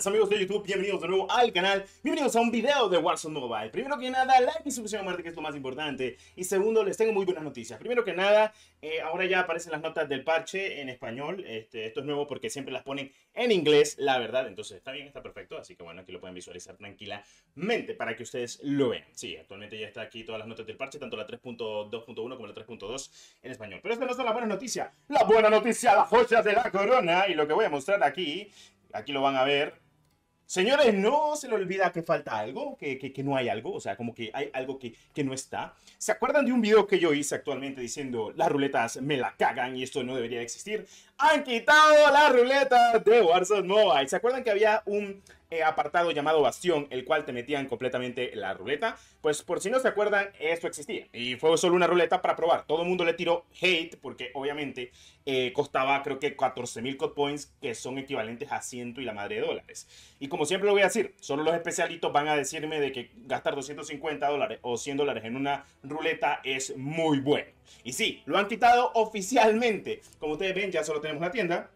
buenas amigos de YouTube, bienvenidos de nuevo al canal, bienvenidos a un video de Warzone Mobile. Primero que nada, like y suscripción a que es lo más importante. Y segundo, les tengo muy buenas noticias. Primero que nada, eh, ahora ya aparecen las notas del parche en español. Este, esto es nuevo porque siempre las ponen en inglés, la verdad. Entonces está bien, está perfecto. Así que bueno, aquí lo pueden visualizar tranquilamente para que ustedes lo vean. Sí, actualmente ya está aquí todas las notas del parche, tanto la 3.2.1 como la 3.2 en español. Pero esta no es la buena noticia. La buena noticia, la joya de la corona. Y lo que voy a mostrar aquí aquí lo van a ver. Señores, no se le olvida que falta algo, que, que, no hay algo, o sea, como que hay algo que, que, no está. ¿Se acuerdan de un video que yo hice actualmente diciendo las ruletas me la cagan y esto no debería existir? Han quitado la ruleta de Warzone Mobile. ¿Se acuerdan que había un eh, apartado llamado Bastión, el cual te metían completamente la ruleta. Pues por si no se acuerdan, esto existía. Y fue solo una ruleta para probar. Todo el mundo le tiró hate porque obviamente eh, costaba creo que 14.000 code points, que son equivalentes a 100 y la madre de dólares. Y como siempre lo voy a decir, solo los especialitos van a decirme de que gastar 250 dólares o 100 dólares en una ruleta es muy bueno. Y sí, lo han quitado oficialmente. Como ustedes ven, ya solo tenemos la tienda.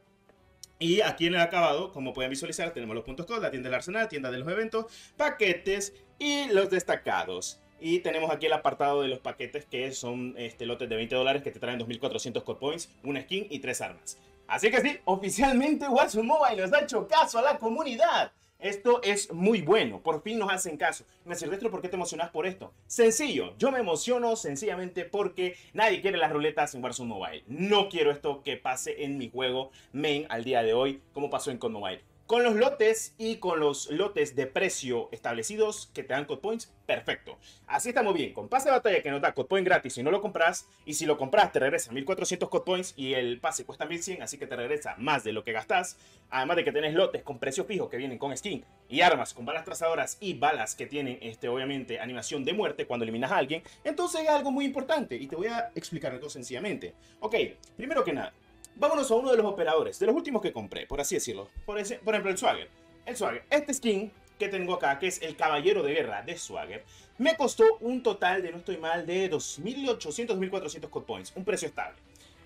Y aquí en el acabado, como pueden visualizar, tenemos los puntos code, la tienda del arsenal, tienda de los eventos, paquetes y los destacados. Y tenemos aquí el apartado de los paquetes que son este, lotes de 20 dólares que te traen 2400 core points, una skin y tres armas. Así que sí, oficialmente Warzone Mobile nos ha hecho caso a la comunidad. Esto es muy bueno, por fin nos hacen caso. Me dice, ¿por qué te emocionas por esto? Sencillo, yo me emociono sencillamente porque nadie quiere las ruletas en Warzone Mobile. No quiero esto que pase en mi juego main al día de hoy, como pasó en Con Mobile. Con los lotes y con los lotes de precio establecidos que te dan code points, perfecto. Así está muy bien. Con pase de batalla que nos da code point gratis si no lo compras, y si lo compras te regresa 1400 code points y el pase cuesta 1100, así que te regresa más de lo que gastas. Además de que tenés lotes con precio fijo que vienen con skin y armas con balas trazadoras y balas que tienen, este, obviamente, animación de muerte cuando eliminas a alguien. Entonces es algo muy importante y te voy a explicar esto sencillamente. Ok, primero que nada, Vámonos a uno de los operadores, de los últimos que compré, por así decirlo. Por, ejemplo, el Swagger. El Swagger. Este skin que tengo acá, que es el Caballero de Guerra de Swagger, me costó un total de, no estoy mal, de 2.800, 2.400 code points. Un precio estable.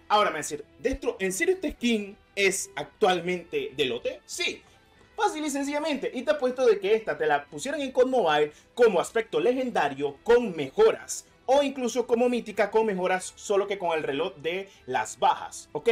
Ahora me va a decir, ¿dentro, ¿en serio este skin es actualmente de lote? Sí. Fácil y sencillamente. Y te puesto de que esta te la pusieron en COD Mobile como aspecto legendario con mejoras. O incluso como mítica con mejoras solo que con el reloj de las bajas. Ok,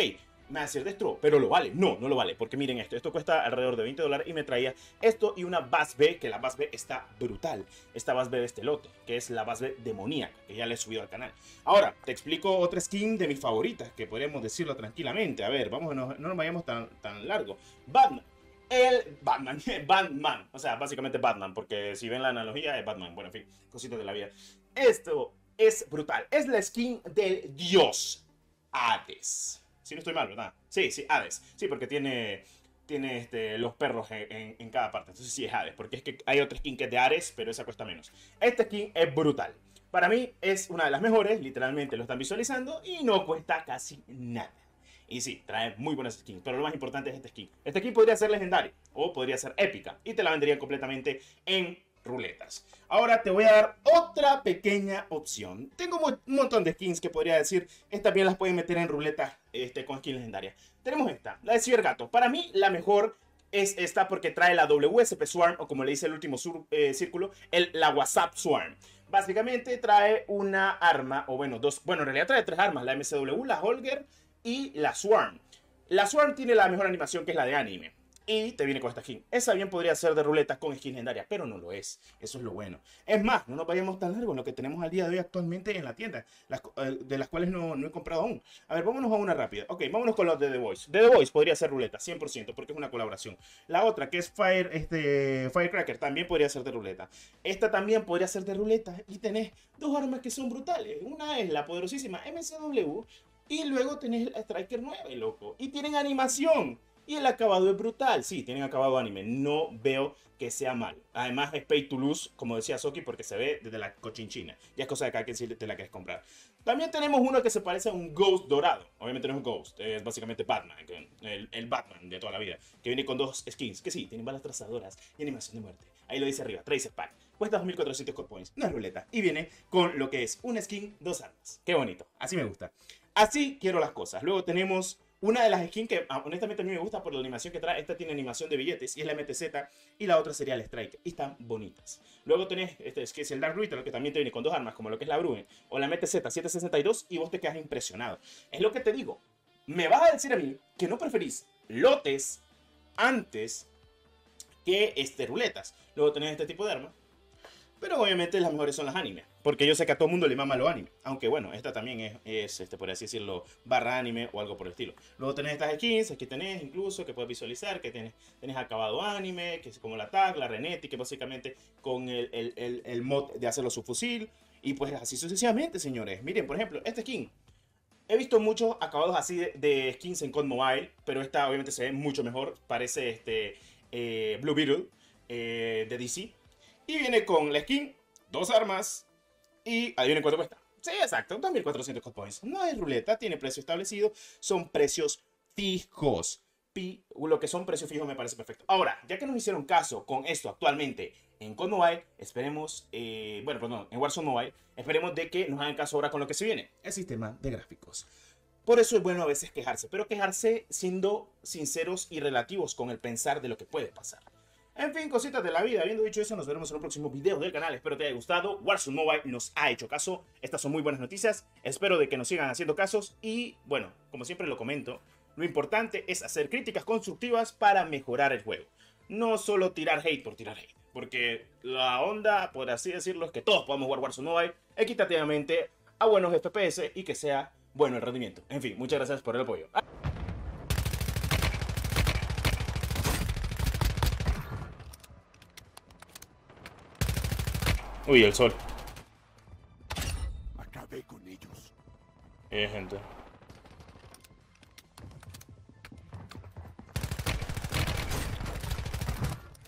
me va a decir destro, pero lo vale. No, no lo vale, porque miren esto, esto cuesta alrededor de 20 dólares y me traía esto y una Bass B, que la Bass B está brutal. Esta Bass B de este lote, que es la Bass B demoníaca, que ya le he subido al canal. Ahora, te explico otra skin de mis favoritas, que podemos decirlo tranquilamente. A ver, vamos, no, no nos vayamos tan, tan largo. Batman. El Batman, Batman, o sea, básicamente Batman, porque si ven la analogía es Batman, bueno, en fin, cositas de la vida. Esto es brutal, es la skin del dios Hades. Si no estoy mal, ¿verdad? Sí, sí, Hades. Sí, porque tiene, tiene este, los perros en, cada parte. Entonces sí es Hades. Porque es que hay otra skin que es de Ares, pero esa cuesta menos. Esta skin es brutal. Para mí es una de las mejores. Literalmente lo están visualizando. Y no cuesta casi nada. Y sí, trae muy buenas skins, pero lo más importante es esta skin. Esta skin podría ser legendaria o podría ser épica y te la venderían completamente en ruletas. Ahora te voy a dar otra pequeña opción. Tengo un montón de skins que podría decir, estas bien las pueden meter en ruletas este, con skins legendarias. Tenemos esta, la de Cibergato. Para mí la mejor es esta porque trae la WSP Swarm, o como le dice el último eh, círculo, el, la WhatsApp Swarm. Básicamente trae una arma, o bueno, dos, bueno, en realidad trae tres armas, la MCW, la Holger y la Swarm. La Swarm tiene la mejor animación que es la de anime y te viene con esta skin. Esa bien podría ser de ruletas con skin legendaria, pero no lo es. Eso es lo bueno. Es más, no nos vayamos tan largo en lo que tenemos al día de hoy actualmente en la tienda, eh, de las cuales no, he comprado aún. A ver, vámonos a una rápida. Ok, vámonos con los de The Voice. The Voice podría ser ruleta, 100%, porque es una colaboración. La otra, que es Fire, este, Firecracker, también podría ser de ruleta. Esta también podría ser de ruleta. Y tenés dos armas que son brutales. Una es la poderosísima MCW y luego tenés el Striker 9, loco. Y tienen animación. Y el acabado es brutal. Sí, tienen acabado anime. No veo que sea mal. Además es pay to lose, como decía Soki, porque se ve desde la cochinchina. Ya es cosa de acá que si te la quieres comprar. También tenemos uno que se parece a un Ghost dorado. Obviamente no es un Ghost, es básicamente Batman. El, Batman de toda la vida. Que viene con dos skins. Que sí, tienen balas trazadoras y animación de muerte. Ahí lo dice arriba, Tracer Pack. Cuesta 2400 core points. Es ruleta. Y viene con lo que es una skin, dos armas. Qué bonito. Así me gusta. Así quiero las cosas. Luego tenemos Una de las skins que ah, honestamente a mí me gusta por la animación que trae, esta tiene animación de billetes y es la MTZ y la otra sería el Strike. Y están bonitas. Luego tenés, este es que es el Dark Ritter, que también te viene con dos armas, como lo que es la Bruen, o la MTZ 762 y vos te quedas impresionado. Es lo que te digo. Me vas a decir a mí que no preferís lotes antes que este, ruletas. Luego tenés este tipo de armas pero obviamente las mejores son las animes. Porque yo sé que a todo el mundo le mama los animes. Aunque bueno, esta también es, es este, por así decirlo, barra anime o algo por el estilo. Luego tenés estas skins, aquí tenés incluso que puedes visualizar, que tenés, tenés acabado anime, que es como la tag, la Renetti, que básicamente con el, el, el, mod de hacerlo su fusil. Y pues así sucesivamente, señores. Miren, por ejemplo, esta skin. He visto muchos acabados así de, skins en COD Mobile, pero esta obviamente se ve mucho mejor. Parece este eh, Blue Beetle eh, de DC. Y viene con la skin, dos armas y adivinen cuánto cuesta. Sí, exacto, 2400 cost points. No es ruleta, tiene precio establecido, son precios fijos. lo que son precios fijos me parece perfecto. Ahora, ya que nos hicieron caso con esto actualmente en COD Mobile, esperemos, eh, bueno, perdón, en Warzone Mobile, esperemos de que nos hagan caso ahora con lo que se viene, el sistema de gráficos. Por eso es bueno a veces quejarse, pero quejarse siendo sinceros y relativos con el pensar de lo que puede pasar. En fin, cositas de la vida. Habiendo dicho eso, nos veremos en un próximo video del canal. Espero te haya gustado. Warzone Mobile nos ha hecho caso. Estas son muy buenas noticias. Espero de que nos sigan haciendo casos. Y, bueno, como siempre lo comento, lo importante es hacer críticas constructivas para mejorar el juego. No solo tirar hate por tirar hate. Porque la onda, por así decirlo, es que todos podamos jugar Warzone Mobile equitativamente a buenos FPS y que sea bueno el rendimiento. En fin, muchas gracias por el apoyo. Uy, el sol. Acabé con ellos. Eh, gente.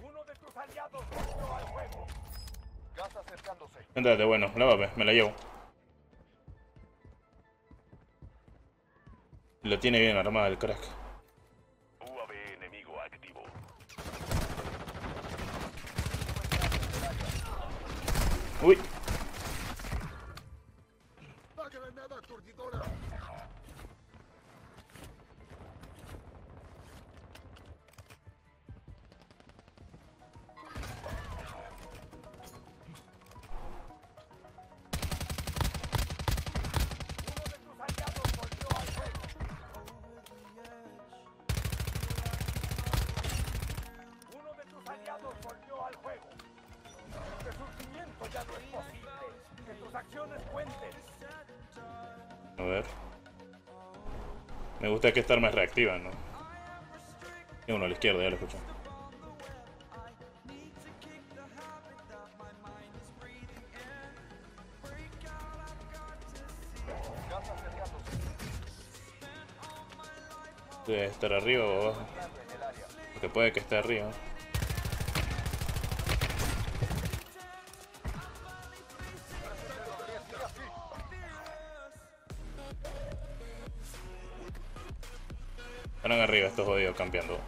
Uno de tus aliados al juego. Gas acercándose. Entrate, bueno, la me la llevo. Lo tiene bien armada el crack. Uy. A ver. Me gusta que estar más reactiva, ¿no? Y uno a la izquierda, ya lo escucho. Debe estar arriba o abajo. Porque puede que esté arriba. Arriba estos jodidos campeando.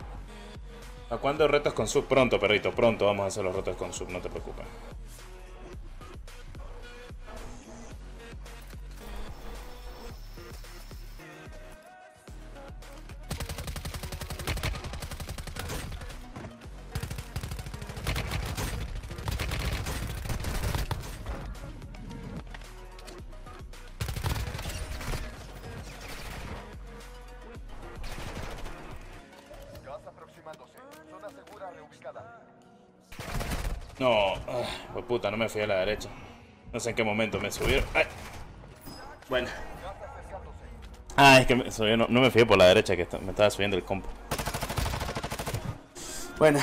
¿A cuándo retos con sub? Pronto, perrito, pronto vamos a hacer los retos con sub, no te preocupes. No, pues puta, no me fui a la derecha. No sé en qué momento me subieron. Bueno. Ah, es que me no, me fui por la derecha, que me estaba subiendo el compo. Bueno,